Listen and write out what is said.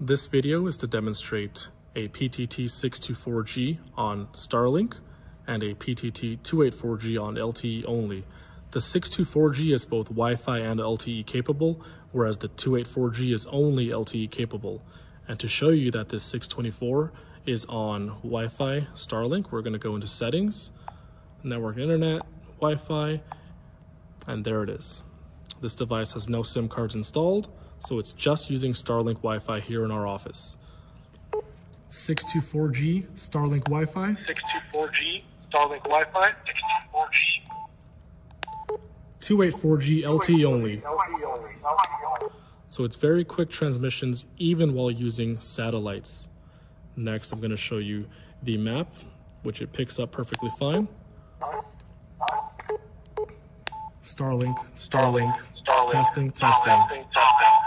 This video is to demonstrate a PTT624G on Starlink and a PTT284G on LTE only. The 624G is both Wi-Fi and LTE capable, whereas the 284G is only LTE capable. And to show you that this 624 is on Wi-Fi Starlink, we're gonna go into settings, network internet, Wi-Fi, and there it is. This device has no SIM cards installed, so it's just using Starlink Wi-Fi here in our office. 624G Starlink Wi-Fi. 624G Starlink Wi-Fi. 624G 284G LTE only. LTE only. So it's very quick transmissions even while using satellites. Next, I'm going to show you the map, which it picks up perfectly fine. Starlink, Starlink, Starlink. testing, testing. Testing, testing.